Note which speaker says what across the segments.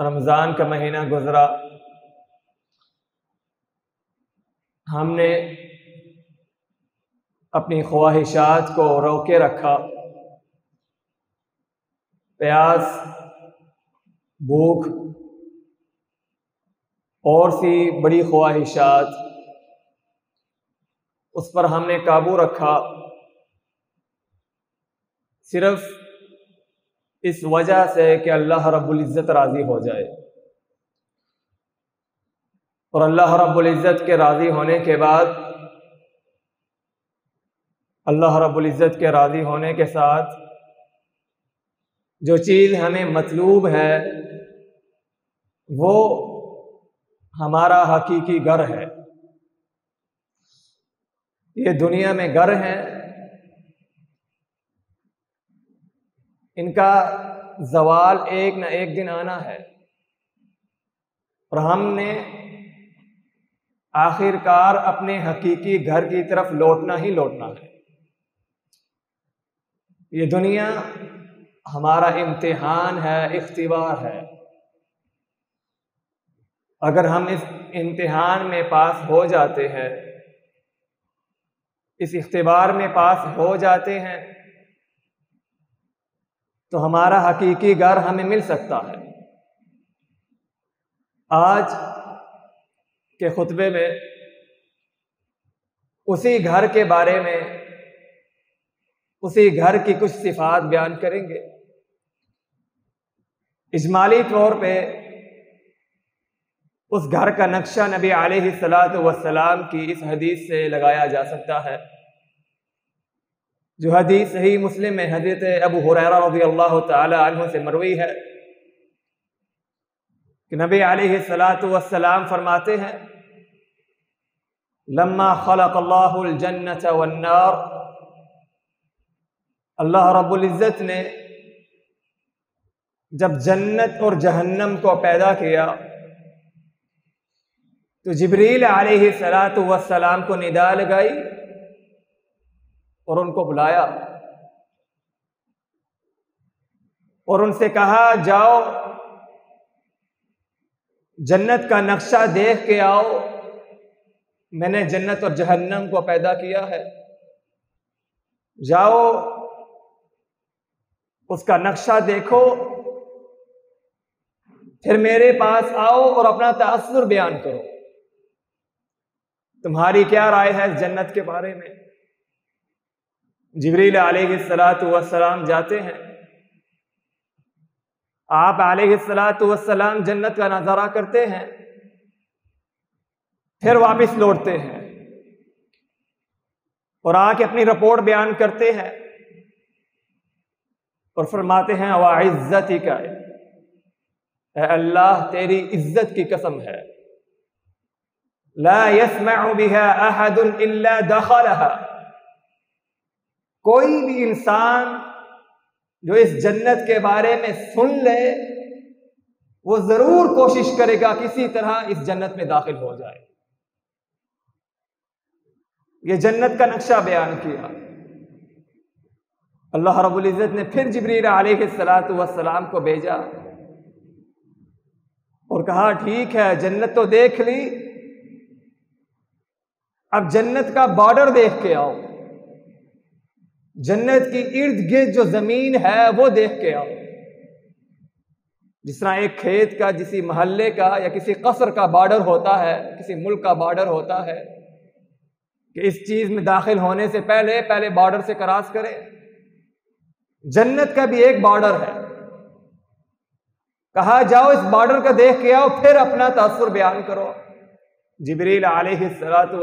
Speaker 1: रमज़ान का महीना गुजरा। हमने अपनी ख्वाहिशात को रोके रखा। प्यास, भूख, और सी बड़ी ख्वाहिशात। उस पर हमने काबू रखा। सिर्फ़ इस वजह से कि अल्लाह रब्बुल इज़्ज़त राज़ी हो जाए। और अल्लाह रब्बुल इज़्ज़त के राज़ी होने के बाद, अल्लाह रब्बुल इज़्ज़त के राज़ी होने के साथ जो चीज़ हमें मतलूब है, वो हमारा हकीकी घर है। ये दुनिया में घर है इनका जवाल एक न एक दिन आना है। और हमने आखिरकार अपने हकीकी घर की तरफ़ लौटना ही लौटना है। ये दुनिया हमारा इम्तिहान है इख्तिबार है। अगर हम इस इम्तिहान में पास हो जाते हैं, इस इख्तिबार में पास हो जाते हैं तो हमारा हकीकी घर हमें मिल सकता है। आज के खुतबे में उसी घर के बारे में, उसी घर की कुछ सिफात बयान करेंगे। इजमाली तौर पे उस घर का नक्शा नबी आलही सलाम की इस हदीस से लगाया जा सकता है। जो हदीस सही मुस्लिम में हज़रत अबू हुरैरा रज़ी अल्लाह तु से मरवी है, कि नबी सलाम फरमाते हैं, लम्मा खलक़ जन्नत वन्नार अल्लाह रब्बुल इज़्ज़त ने जब जन्नत और जहन्नम को पैदा किया तो जबरील सलात वसलाम को निदा लगाई और उनको बुलाया और उनसे कहा, जाओ, जन्नत का नक्शा देख के आओ। मैंने जन्नत और जहन्नम को पैदा किया है। जाओ, उसका नक्शा देखो। फिर मेरे पास आओ और अपना तासुर बयान करो। तुम्हारी क्या राय है जन्नत के बारे में? जबरील सलाम जाते हैं। आप सलाम जन्नत का नज़ारा करते हैं, फिर वापस लौटते हैं और आके अपनी रिपोर्ट बयान करते हैं और फरमाते हैं वह इज़्ज़त ही का अल्लाह, तेरी इज़्ज़त की कसम है। ला दखलहा। कोई भी इंसान जो इस जन्नत के बारे में सुन ले, वो ज़रूर कोशिश करेगा किसी तरह इस जन्नत में दाखिल हो जाए। ये जन्नत का नक्शा बयान किया। अल्लाह रब्बुल इज़्ज़त ने फिर जबरील सलाम को भेजा और कहा, ठीक है, जन्नत तो देख ली, अब जन्नत का बॉर्डर देख के आओ। जन्नत की इर्द गिर्द जो ज़मीन है, वो देख के आओ। जिस तरह एक खेत का किसी मोहल्ले का या किसी कसर का बॉर्डर होता है, किसी मुल्क का बॉर्डर होता है, कि इस चीज़ में दाखिल होने से पहले पहले बॉर्डर से क्रॉस करें। जन्नत का भी एक बॉर्डर है। कहा, जाओ इस बॉर्डर का देख के आओ, फिर अपना तासुर बयान करो। जबरील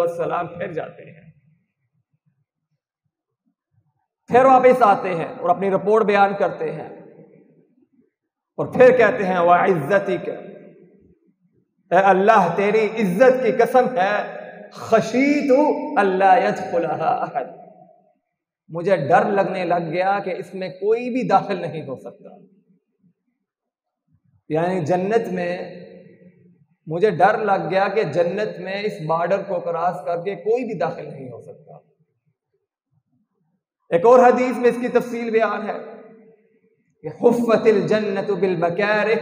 Speaker 1: सलाम फिर जाते हैं। फिर वापस आते हैं और अपनी रिपोर्ट बयान करते हैं। और फिर कहते हैं, वह इज़्ज़त ही कर अल्लाह, तेरी इज़्ज़त की कसम है। खशी तो अल्लाह मुझे डर लगने लग गया कि इसमें कोई भी दाखिल नहीं हो सकता। यानी जन्नत में मुझे डर लग गया कि जन्नत में इस बॉर्डर को क्रॉस करके कोई भी दाखिल नहीं हो सकता। एक और हदीस में इसकी तफसील बयान है कि हुफतिल जन्नत बिल बकैर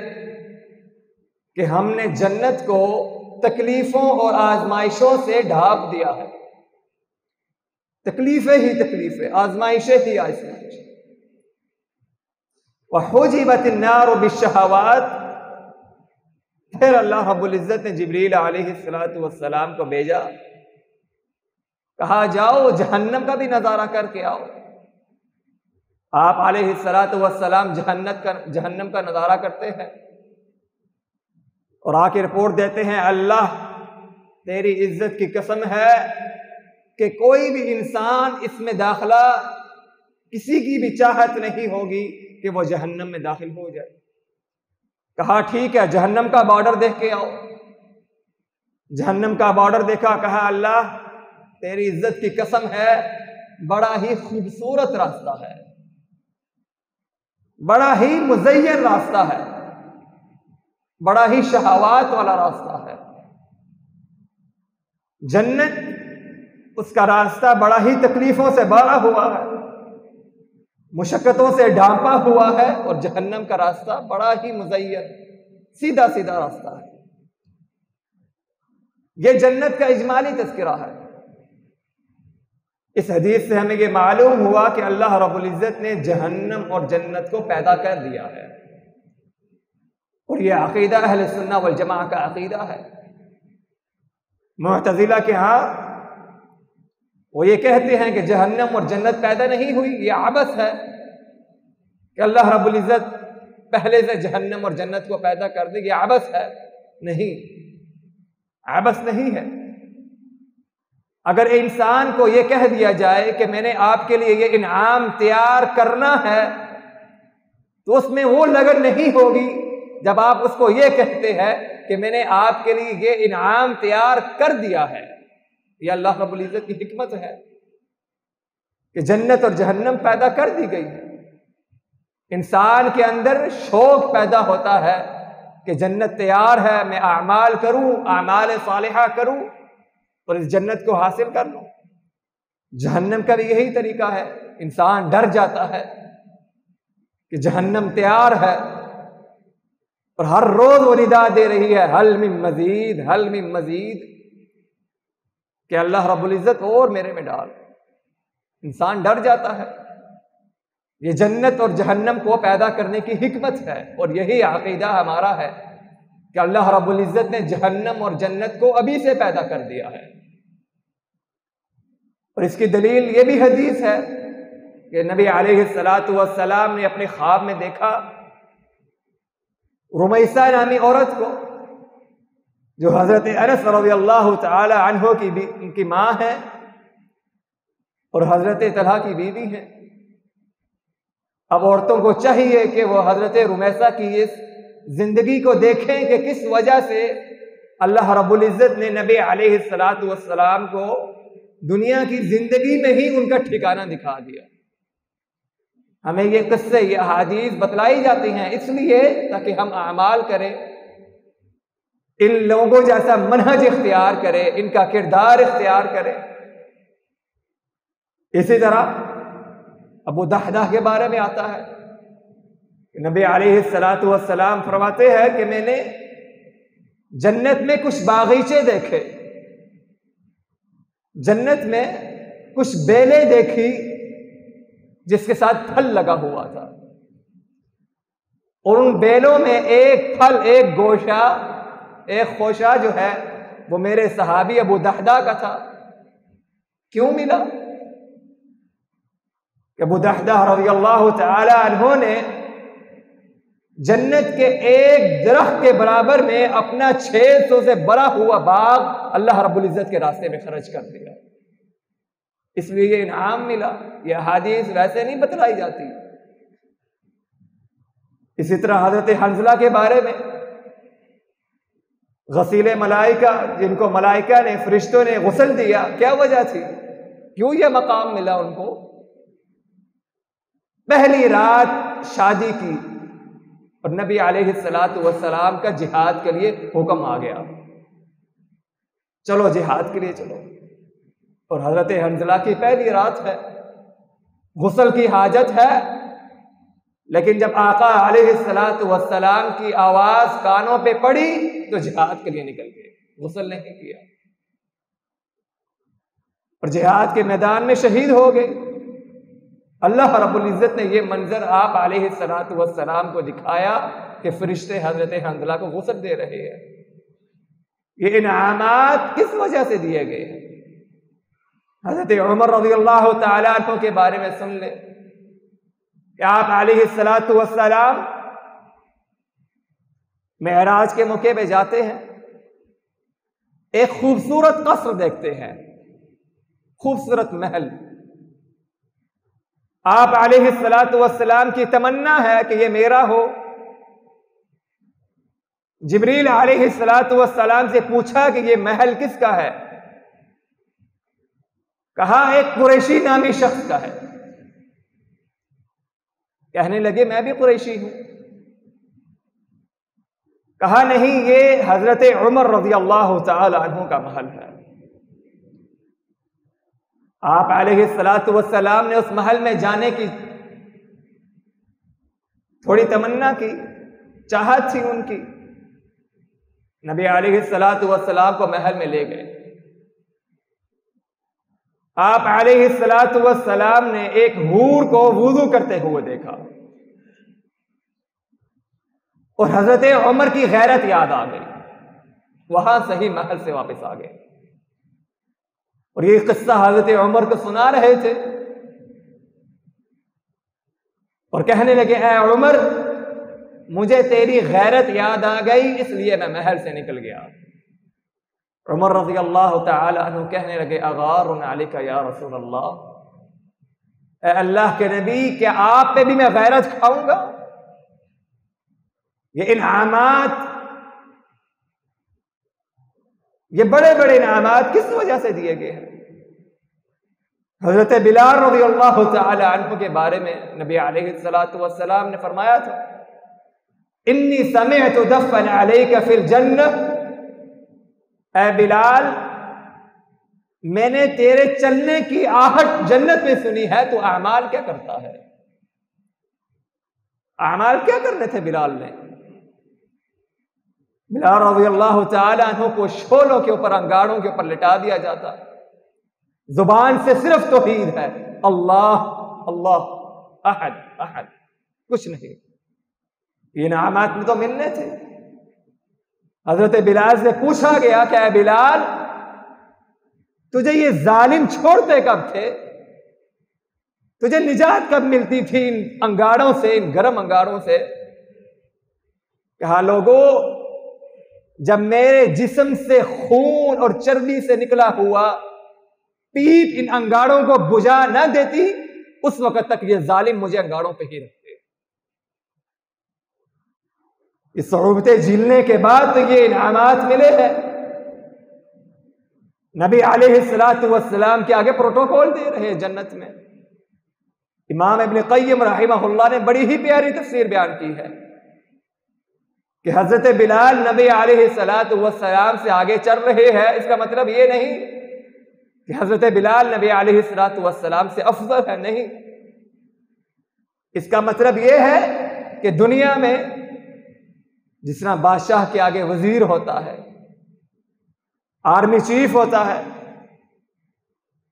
Speaker 1: कि हमने जन्नत को तकलीफों और आजमाइशों से ढाप दिया है। तकलीफें ही तकलीफें, आजमाइशें ही आजमाइश। वहूजिबत नार बिशहावात फिर अल्लाह रब्बुल ने जबरील सलाम को भेजा, कहा, जाओ, जहन्नम का भी नज़ारा करके आओ। आप सलाम जहन्नत का, जहन्नम का नज़ारा करते हैं और आके रिपोर्ट देते हैं, अल्लाह तेरी इज़्ज़त की कसम है कि कोई भी इंसान इसमें दाखला किसी की भी चाहत नहीं होगी कि वो जहन्नम में दाखिल हो जाए। कहा, ठीक है, जहन्नम का बॉर्डर देख के आओ। जहन्नम का बॉर्डर देखा, कहा, अल्लाह तेरी इज़्ज़त की कसम है, बड़ा ही खूबसूरत रास्ता है। बड़ा ही मुजैन रास्ता है। बड़ा ही शहावात वाला रास्ता है। जन्नत, उसका रास्ता बड़ा ही तकलीफों से भरा हुआ है। मुशक्क़तों से ढांपा हुआ है और जहन्नम का रास्ता बड़ा ही मुजैन सीधा सीधा रास्ता है। यह जन्नत का इजमाली तस्करा है। इस हदीस से हमें यह मालूम हुआ कि अल्लाह रबुल्ज़त ने जहन्नम और जन्नत को पैदा कर दिया है। और यह अकीदा अहल सुन्ना वल जमा का अकीदा है। मुतजिला के यहाँ वो ये कहते हैं कि जहन्नम और जन्नत पैदा नहीं हुई, ये आबस है कि अल्लाह रब्बुल इज़्ज़त पहले से जहन्नम और जन्नत को पैदा कर दे, ये आबस है, नहीं, आबस नहीं है। अगर इंसान को यह कह दिया जाए कि मैंने आपके लिए ये इनाम तैयार करना है तो उसमें वो लगन नहीं होगी जब आप उसको ये कहते हैं कि मैंने आपके लिए ये इनाम तैयार कर दिया है। यह अल्लाह रब्बुल इज़्ज़त की हिकमत है कि जन्नत और जहन्नम पैदा कर दी गई है। इंसान के अंदर शौक पैदा होता है कि जन्नत तैयार है, मैं आमाल करूँ आमाल सालिहा करूँ और इस जन्नत को हासिल कर लो। जहन्नम का भी यही तरीका है। इंसान डर जाता है कि जहन्नम तैयार है और हर रोज वो निदा दे रही है, हल में मजीद, हल में मजीद। कि अल्लाह रब्बुल इज़्ज़त और मेरे में डाल। इंसान डर जाता है। ये जन्नत और जहन्नम को पैदा करने की हिकमत है और यही अकीदा हमारा है। कि अल्लाह रब्बुल इज़्ज़त ने जहन्नम और जन्नत को अभी से पैदा कर दिया है। और इसकी दलील ये भी हदीस है कि नबी सलाम ने अपने ख्वाब में देखा, रुमैसा नामी औरत को, जो हज़रत अनस रज़ी अल्लाह तहो की उनकी माँ है और हज़रत तलहा की बीवी है। अब औरतों को चाहिए कि वो हज़रत रुमैसा की इस ज़िंदगी को देखें कि किस वजह से अल्लाह रब्बुल इज़्ज़त ने नबी सलाम को दुनिया की ज़िंदगी में ही उनका ठिकाना दिखा दिया। हमें ये किस्से, ये हादीस बतलाई जाती हैं, इसलिए ताकि हम अमाल करें, इन लोगों जैसा मनहज इख्तियार करें, इनका किरदार इख्तियार करें। इसी तरह अबू दहदा के बारे में आता है। नबी सलात सलाम फरमाते हैं कि मैंने जन्नत में कुछ बागीचे देखे, जन्नत में कुछ बेलें देखी जिसके साथ फल लगा हुआ था। और उन बेलों में एक फल, एक गोशा, एक खोशा जो है, वो मेरे सहाबी अबू दहदा का था। क्यों मिला? अबू दहदा रज़ी अल्लाह ने जन्नत के एक दरख्त के बराबर में अपना छह सौ से बड़ा हुआ बाग अल्लाह रब्बुल इज़्ज़त के रास्ते में खर्च कर दिया। इसलिए ये इनाम मिला। यह हादीस वैसे नहीं बतलाई जाती। इसी तरह हज़रत हंजला के बारे में। गसील मलाइका, जिनको मलाइका ने, फरिश्तों ने गुसल दिया, क्या वजह थी? क्यों यह मकाम मिला उनको? पहली रात शादी की। और नबी सलाम का जिहाद के लिए हुक्म आ गया। चलो जिहाद के लिए चलो। और हज़रत हंजला की पहली रात है। गुसल की हाजत है। लेकिन जब आका सलाम की आवाज़ कानों पे पड़ी तो जिहाद के लिए निकल गए। गुसल नहीं किया। और जिहाद के मैदान में शहीद हो गए। अल्लाह रब्बुल इज़्ज़त ने यह मंजर आप सलाम को दिखाया कि फरिश्ते हज़रत हंजला को गुसल दे रहे हैं। ये इनामात किस वजह से दिए गए हैं? हज़रत उमर रज़ी अल्लाह तु के बारे में सुन ले। आप सलाम महराज के मौके पे जाते हैं, एक खूबसूरत कसर देखते हैं, खूबसूरत महल। आप सलाम की तमन्ना है कि ये मेरा हो। जबरील सलाम से पूछा कि ये महल किसका है? कहा, एक कुरैशी नामी शख्स का है। कहने लगे, मैं भी कुरैशी हूँ। कहा, नहीं, ये हज़रत उमर रज़ी अल्लाह तु का महल है। आप सलाम ने उस महल में जाने की थोड़ी तमन्ना की, चाहत थी उनकी। नबी सलाम को महल में ले गए। आप सलात सलाम ने एक हूर को वज़ू करते हुए देखा। और हज़रत उमर की गैरत याद आ गई। वहाँ सही महल से वापस आ गए। और ये किस्सा हज़रत उमर को सुना रहे थे। और कहने लगे ए उमर, मुझे तेरी गैरत याद आ गई, इसलिए मैं महल से निकल गया। उमर रज़ी अल्लाह तु कहने लगे अगार का या रसूल अल्लाह अल्लाह के नबी, क्या आप पे भी मैं गैरत खाऊँगा? ये इनामात ये बड़े बड़े इनामात किस वजह से दिए गए हैं? हज़रत बिलाल रज़ी अल्लाह के बारे में नबी सलाम ने फरमाया था, इन्नी समय तो दफन का फिर जन्न ए बिलाल, मैंने तेरे चलने की आहट जन्नत में सुनी है तो अमाल क्या करता है? अमाल क्या करने थे बिलाल ने? बिलाल रज़ी अल्लाह तहों को शोलों के ऊपर, अंगारों के ऊपर लिटा दिया जाता ज़ुबान से सिर्फ़ तोहीद है। अल्लाह अल्लाह, अहद अहद, कुछ नहीं। ये में तो मिलने थे। हज़रत बिलाल से पूछा गया क्या बिलाल, तुझे ये जालिम छोड़ते कब थे? तुझे निजात कब मिलती थी इन अंगारों से, इन गर्म अंगारों से? कहा, लोगों जब मेरे जिस्म से खून और चर्बी से निकला हुआ पीप इन अंगारों को बुझा न देती, उस वक्त तक ये जालिम मुझे अंगारों पे ही रखते। इस सहूबतें झीलने के बाद तो ये इनामात मिले हैं। नबी सलाम के आगे प्रोटोकॉल दे रहे हैं जन्नत में। इमाम इबन कैम रहीमहुल्लाह ने बड़ी ही प्यारी तफसीर बयान की है। कि हज़रत बिलाल नबी सलाम से आगे चल रहे हैं, इसका मतलब ये नहीं कि हज़रत बिलाल नबी सलाम से अफजल है, नहीं। इसका मतलब यह है कि दुनिया में जिस तरह बादशाह के आगे वज़ीर होता है, आर्मी चीफ होता है,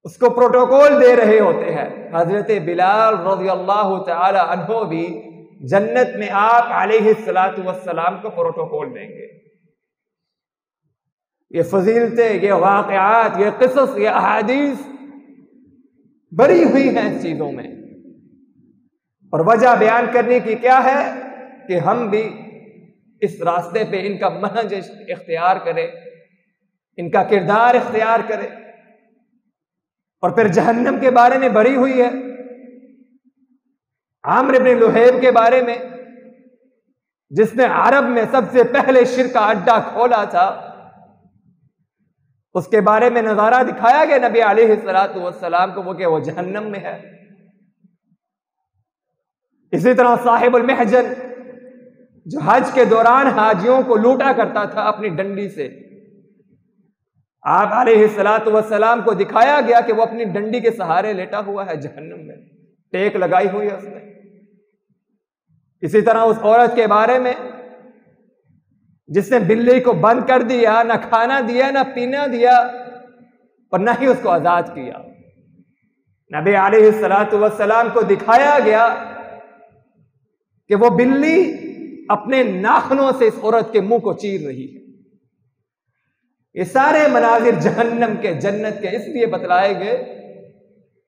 Speaker 1: उसको प्रोटोकॉल दे रहे होते हैं। हज़रत बिलाल रज़ी अल्लाह तहो भी जन्नत में आप सलाम को प्रोटोकॉल देंगे। ये फजीलतें, ये वाकयात, ये किसस, ये अहादीस बरी हुई हैं चीज़ों में। और वजह बयान करने की क्या है कि हम भी इस रास्ते पे इनका महज इख्तियार करें, इनका किरदार इख्तियार करें। और फिर जहन्नम के बारे में भरी हुई है। आमर इबन लुहेब के बारे में, जिसने अरब में सबसे पहले शिर का अड्डा खोला था, उसके बारे में नज़ारा दिखाया गया नबी सलाम को, वो कि वो जहन्नम में है। इसी तरह साहिबुल महजन, जो हज के दौरान हाजियों को लूटा करता था अपनी डंडी से, आप सलात वसलाम को दिखाया गया कि वो अपनी डंडी के सहारे लेटा हुआ है जहन्नम में, टेक लगाई हुई है उसने। इसी तरह उस औरत के बारे में, जिसने बिल्ली को बंद कर दिया, ना खाना दिया, ना पीना दिया, और ना ही उसको आज़ाद किया। नबी वसलाम को दिखाया गया कि वो बिल्ली अपने नाखनों से इस औरत के मुँह को चीर रही है। ये सारे मनाजिर जहन्नम के जन्नत के इसलिए बतलाए गए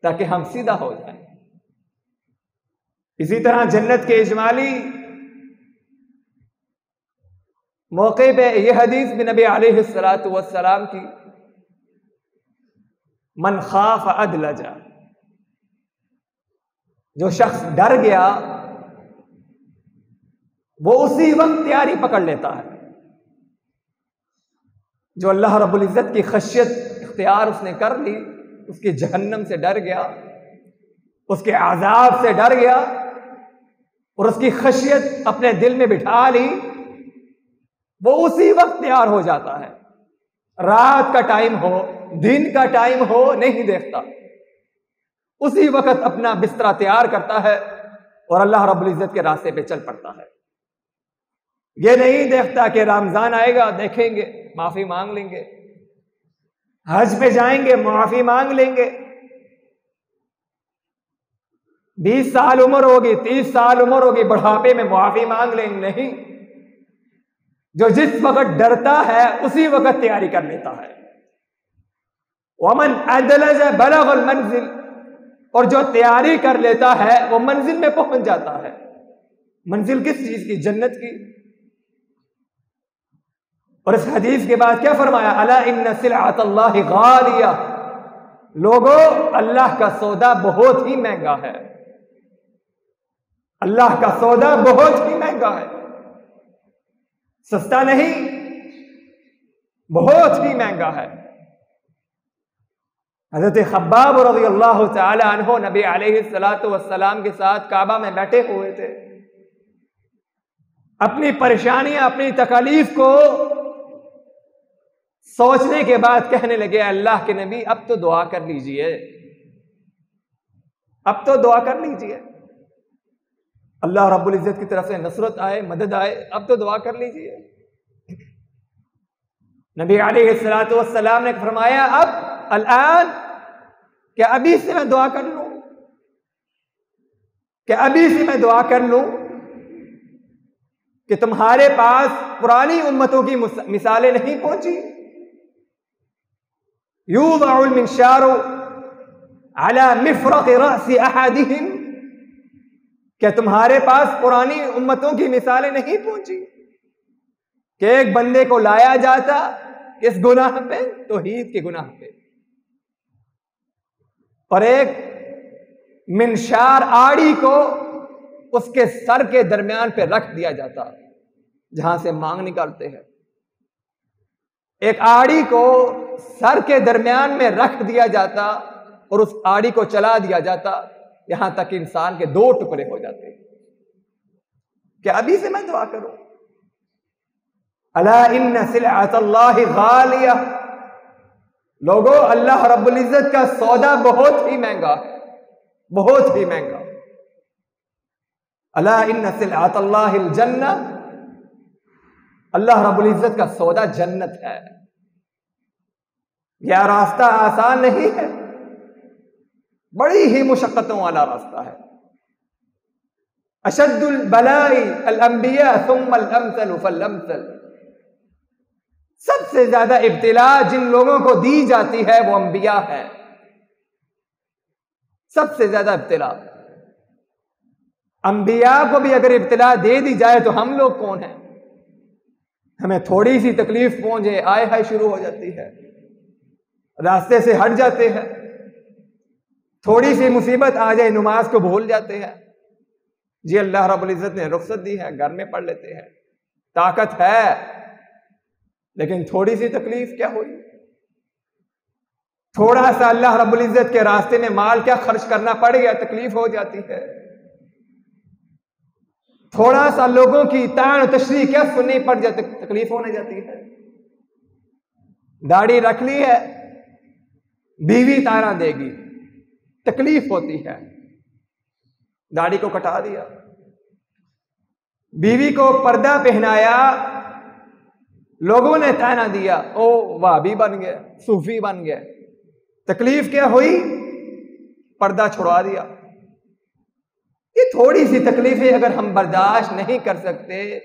Speaker 1: ताकि हम सीधा हो जाए। इसी तरह जन्नत के इजमाली मौके पे यह हदीस भी नबी सलाम की, मन खाफ अदलजा जो शख्स डर गया, वो उसी वक्त तैयारी पकड़ लेता है, जो अल्लाह रब्बुल इज़्ज़त की खशियत इख्तियार उसने कर ली, उसके जहन्नम से डर गया, उसके आजाब से डर गया और उसकी खशियत अपने दिल में बिठा ली, वो उसी वक्त तैयार हो जाता है। रात का टाइम हो, दिन का टाइम हो, नहीं देखता। उसी वक्त अपना बिस्तरा तैयार करता है और अल्लाह रब्बुल इज़्ज़त के रास्ते पे चल पड़ता है। ये नहीं देखता कि रमज़ान आएगा, देखेंगे, माफ़ी मांग लेंगे। हज पे जाएँगे, माफ़ी मांग लेंगे। बीस साल उम्र होगी, तीस साल उम्र होगी, बुढ़ापे में माफ़ी मांग लेंगे, नहीं। जो जिस वक्त डरता है, उसी वक्त तैयारी कर लेता है। वमन अदलज बलगल मंजिल, और जो तैयारी कर लेता है, वो मंजिल में पहुँच जाता है। मंजिल किस चीज़ की? जन्नत की। और इस हदीस के बाद क्या फरमाया? अला लोगों, अल्लाह का सौदा बहुत ही महँगा है। अल्लाह का सौदा बहुत ही महँगा है। सस्ता नहीं, बहुत ही महँगा है। हज़रत खब्बाब रज़ी अल्लाह तहो नबी सलाम के साथ काबा में बैठे हुए थे। अपनी परेशानियाँ, अपनी तकलीफ़ को सोचने के बाद कहने लगे, अल्लाह के नबी, अब तो दुआ कर लीजिए। अब तो दुआ कर लीजिए। अल्लाह रब्बुल इज़्ज़त की तरफ़ से नसरत आए, मदद आए। अब तो दुआ कर लीजिए। नबी सलाम ने फरमाया, अब अलान क्या अभी से मैं दुआ कर लूँ क्या अभी से मैं दुआ कर लूँ, कि तुम्हारे पास पुरानी उम्मतों की मिसालें नहीं पहुँची। यूबाउल मिनशारो अला मिफरक अहदिहिम क्या तुम्हारे पास पुरानी उम्मतों की मिसालें नहीं पहुँची कि एक बंदे को लाया जाता किस गुनाह पे, तोहीद के गुनाह पे। और एक मिनशार आड़ी को उसके सर के दरमियान पे रख दिया जाता, जहाँ से मांग निकालते हैं। एक आड़ी को सर के दरमियान में रख दिया जाता और उस आड़ी को चला दिया जाता। यहाँ तक इंसान के दो टुकड़े हो जाते हैं। क्या अभी से मैं दुआ करूँ? अला इन गालिया। लोगो, अल्लाह रब्बुल इज़्ज़त का सौदा बहुत ही महँगा है। बहुत ही महँगा अला इन अल्लाह रब्बुल इज़्ज़त का सौदा जन्नत है। यह रास्ता आसान नहीं है। बड़ी ही मुशक्क़तों वाला रास्ता है। अशद्दुल बलाई सबसे ज़्यादा इब्तिला जिन लोगों को दी जाती है, वो अंबिया है। सबसे ज़्यादा इब्तिला। अंबिया को भी अगर इब्तिला दे दी जाए तो हम लोग कौन हैं? हमें थोड़ी सी तकलीफ़ पहुँचे आय हाय शुरू हो जाती है। रास्ते से हट जाते हैं। थोड़ी सी मुसीबत आ जाए, नमाज़ को भूल जाते हैं। जी अल्लाह रब्बुल इज़्ज़त ने रुख्सत दी है, घर में पढ़ लेते हैं। ताकत है, लेकिन थोड़ी सी तकलीफ़ क्या हुई? थोड़ा सा अल्लाह रब्बुल इज़्ज़त के रास्ते में माल क्या खर्च करना पड़ गया, तकलीफ़ हो जाती है। थोड़ा सा लोगों की तान तशरी क्या सुननी पड़ जाती, तकलीफ़ होने जाती है। दाढ़ी रख ली है, बीवी तारा देगी। तकलीफ़ होती है। दाढ़ी को कटा दिया। बीवी को पर्दा पहनाया। लोगों ने ताना दिया, ओ वाबी बन गया सूफी बन गया तकलीफ़ क्या हुई? पर्दा छुड़वा दिया। ये थोड़ी सी तकलीफें अगर हम बर्दाश्त नहीं कर सकते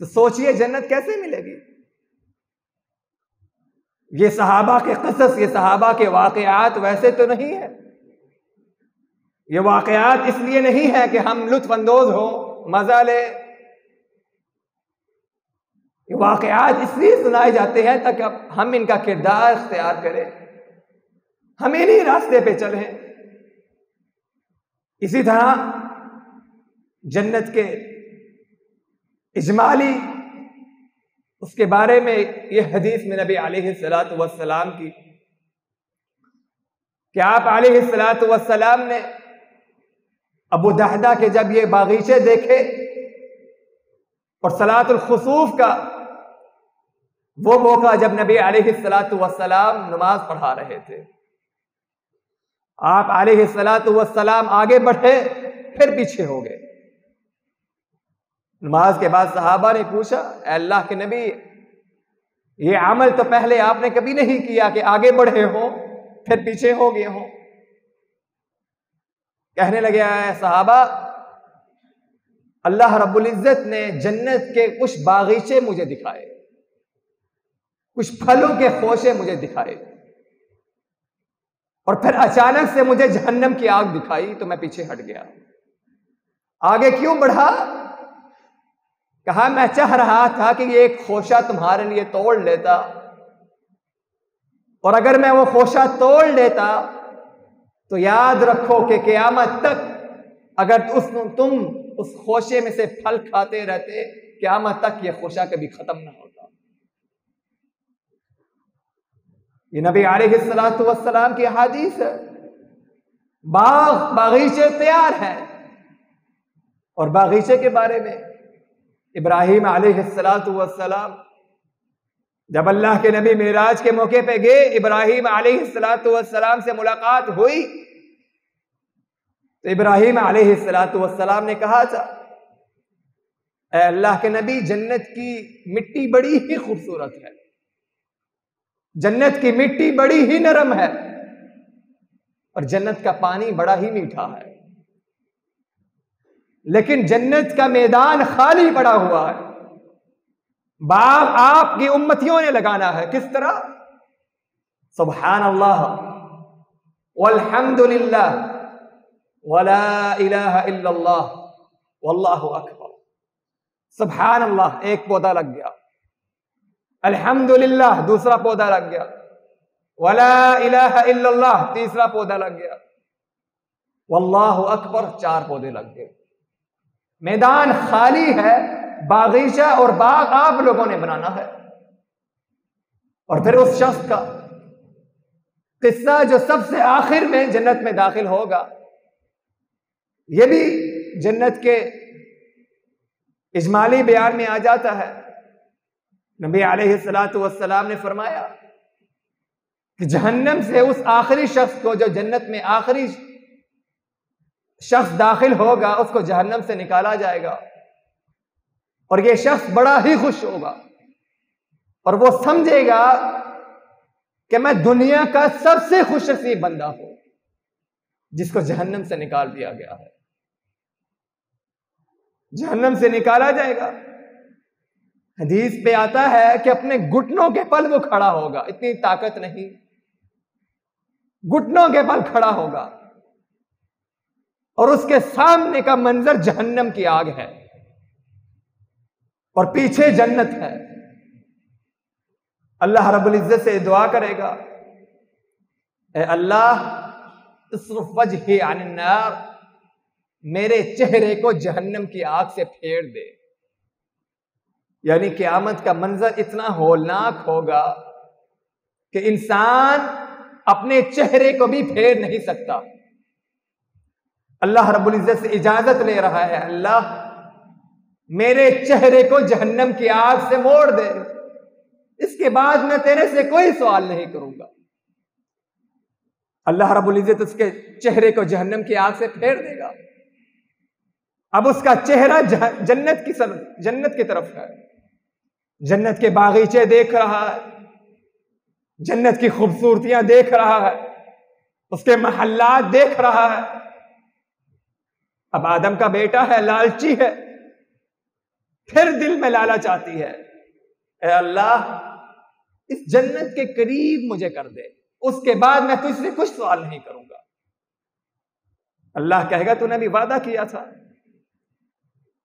Speaker 1: तो सोचिए जन्नत कैसे मिलेगी। ये सहाबा के कसस, ये सहाबा के वाकयात वैसे तो नहीं है। ये वाकयात इसलिए नहीं है कि हम लुत्फानंदोज हो मज़ा ले वाकयात इसलिए सुनाए जाते हैं ताकि हम इनका किरदार इख्तियार करें। हम इन्हीं रास्ते पे चले। इसी तरह जन्नत के इजमाली, उसके बारे में यह हदीस में नबी सलाम की, कि आप सलाम ने अबू दहदा के जब ये बागीचे देखे और सलातुल खसूफ का वो मौका जब नबी सलाम नमाज़ पढ़ा रहे थे। आप सलाम आगे बढ़े, फिर पीछे हो गए। नमाज़ के बाद सहाबा ने पूछा अल्लाह के नबी, ये अमल तो पहले आपने कभी नहीं किया कि आगे बढ़े हो, फिर पीछे हो गए हो? कहने लगे सहाबा, अल्लाह रब्बुल इज़्ज़त ने जन्नत के कुछ बागीचे मुझे दिखाए, कुछ फलों के खोशे मुझे दिखाए और फिर अचानक से मुझे जहन्नम की आग दिखाई तो मैं पीछे हट गया। आगे क्यों बढ़ा? कहा, मैं चाह रहा था कि ये एक खोशा तुम्हारे लिए तोड़ लेता और अगर मैं वो खोशा तोड़ लेता तो याद रखो कि क्यामत तक अगर उस तुम उस खोशे में से फल खाते रहते, क्यामत तक ये खोशा कभी खत्म ना होता। ये नबी आलतम की हादीस है। बाग, बागीचे तैयार है। और बागीचे के बारे में इब्राहिम अलैहिस्सलाम जब अल्लाह के नबी मेराज के मौके पे गए, इब्राहिम अलैहिस्सलाम से मुलाकात हुई तो इब्राहिम अलैहिस्सलाम ने कहा था अल्लाह के नबी, जन्नत की मिट्टी बड़ी ही खूबसूरत है। जन्नत की मिट्टी बड़ी ही नरम है और जन्नत का पानी बड़ा ही मीठा है। लेकिन जन्नत का मैदान खाली पड़ा हुआ है। बाग आपकी उम्मतियों ने लगाना है। किस तरह? सुबहान अल्लाह वल्हम्दुलिल्लाह। वला अकबर। सुबहान अल्लाह एक पौधा लग गया। अल्हम्दुलिल्लाह, दूसरा पौधा लग गया। वला इलाहा इल्लल्लाह, तीसरा पौधा लग गया। वल्लाहु अकबर, चार पौधे लग गए। मैदान खाली है बागीचा और बाग आप लोगों ने बनाना है। और फिर उस शख्स का किस्सा जो सबसे आखिर में जन्नत में दाखिल होगा यह भी जन्नत के इजमाली बयान में आ जाता है। नबी सलाम ने फरमाया कि जहन्नम से उस आखिरी शख्स को जो जन्नत में आखिरी शख्स दाखिल होगा, उसको जहन्नम से निकाला जाएगा। और यह शख्स बड़ा ही खुश होगा। और वो समझेगा कि मैं दुनिया का सबसे खुश नसीब बंदा हूँ, जिसको जहन्नम से निकाल दिया गया है। जहन्नम से निकाला जाएगा। हदीस पे आता है कि अपने घुटनों के पल वो खड़ा होगा। इतनी ताकत नहीं। घुटनों के पल खड़ा होगा। और उसके सामने का मंजर जहन्नम की आग है। और पीछे जन्नत है। अल्लाह रब्बुल इज़्ज़त से दुआ करेगा, ए अल्लाह वजह अन्नार मेरे चेहरे को जहन्नम की आग से फेर दे। यानी क्यामत का मंजर इतना होलनाक होगा कि इंसान अपने चेहरे को भी फेर नहीं सकता। अल्लाह रब्बुल इज़्ज़त से इजाज़त ले रहा है, अल्लाह मेरे चेहरे को जहन्नम की आग से मोड़ दे। इसके बाद मैं तेरे से कोई सवाल नहीं करूँगा। अल्लाह रब्बुल इज़्ज़त उसके चेहरे को जहन्नम की आग से फेर देगा। अब उसका चेहरा जन्नत की सर, जन्नत की तरफ़ है। जन्नत के बागीचे देख रहा है। जन्नत की खूबसूरतियाँ देख रहा है। उसके महल्ला देख रहा है। अब आदम का बेटा है, लालची है। फिर दिल में लाला चाहती है। ए अल्लाह, इस जन्नत के करीब मुझे कर दे। उसके बाद मैं तुझसे कुछ सवाल नहीं करूँगा। अल्लाह कहेगा, तूने भी वादा किया था।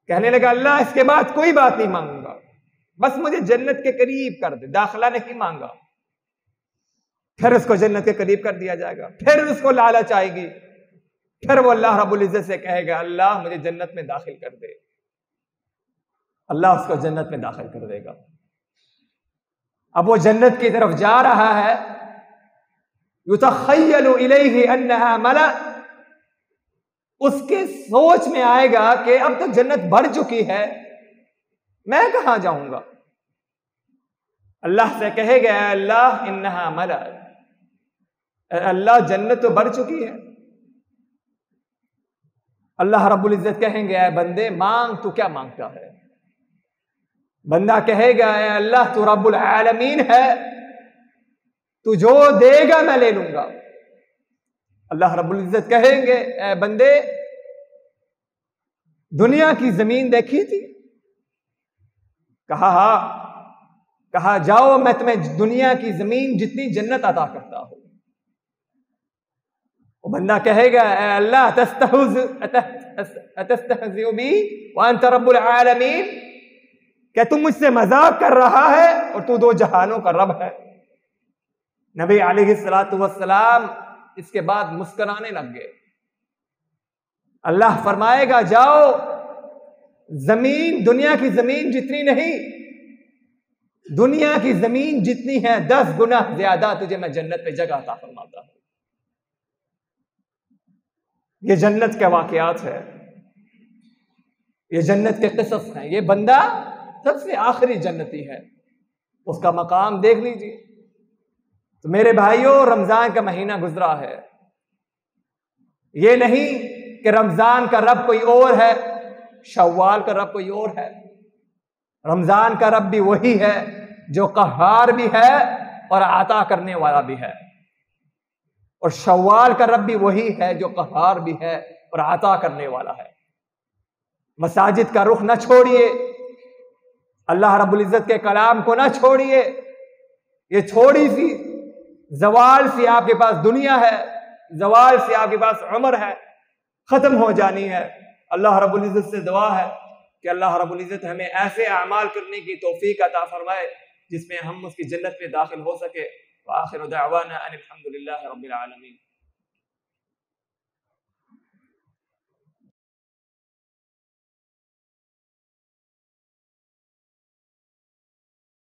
Speaker 1: कहने लगा, अल्लाह, इसके बाद कोई बात नहीं मांगूँगा। बस मुझे जन्नत के करीब कर दे, दाखिला नहीं मांगा। फिर उसको जन्नत के करीब कर दिया जाएगा। फिर उसको लालच आएगी फिर वो अल्लाह रब्बुल इज़्ज़त से कहेगा, अल्लाह, मुझे जन्नत में दाखिल कर दे। अल्लाह उसको जन्नत में दाखिल कर देगा। अब वो जन्नत की तरफ़ जा रहा है। मला। उसके सोच में आएगा कि अब तो जन्नत भर चुकी है, मैं कहाँ जाऊँगा? अल्लाह से कहे कहेगा अल्लाह, इन्नहा मला। अल्लाह, जन्नत तो भर चुकी है। अल्लाह रब्बुल इज़्ज़त कहेंगे बंदे, मांग, तू क्या माँगता है? बंदा कहेगा अल्लाह, तू रब्बुल आलमीन है। तू जो देगा मैं ले लूँगा। अल्लाह रब्बुल इज़्ज़त कहेंगे, ए बंदे, दुनिया की ज़मीन देखी थी? कहा, हा। कहा, जाओ, मैं तुम्हें दुनिया की ज़मीन जितनी जन्नत अता करता हूँ। वो बंदा कहेगा अल्लाह, तस्तहजी रब्बुल आलमीन। क्या तुम मुझसे मज़ाक कर रहा है और तू दो जहानों का रब है? नबी सलाम इसके बाद मुस्कुराने लग गए। अल्लाह फरमाएगा, जाओ, ज़मीन, दुनिया की ज़मीन जितनी नहीं, दुनिया की ज़मीन जितनी है, दस गुना ज़्यादा तुझे मैं जन्नत पे जगह आता फरमाता हूँ। ये जन्नत के वाकयात है। ये जन्नत के किसस हैं। ये बंदा सबसे आखिरी जन्नती है। उसका मकाम देख लीजिए। तो मेरे भाइयों, रमज़ान का महीना गुजरा है। ये नहीं कि रमज़ान का रब कोई और है शवाल का रब कोई और है। रमज़ान का रब भी वही है, जो कहार भी है और आता करने वाला भी है। और शवाल का रब भी वही है, जो कहार भी है और आता करने वाला है। मसाजिद का रुख न छोड़िए। अल्लाह रब्बुल इज़्ज़त के कलाम को ना छोड़िए। ये थोड़ी सी जवाल से आपके पास दुनिया है, जवाल से आपके पास उम्र है, ख़त्म हो जानी है। अल्लाह रब्बुल इज़्ज़त से दुआ है कि अल्लाह रब्बुल इज़्ज़त हमें ऐसे अमाल करने की तोफ़ी अता फरमाए जिसमें हम उसकी जन्नत में दाखिल हो सके। आखिर दावाना रब्बिल आलमीन।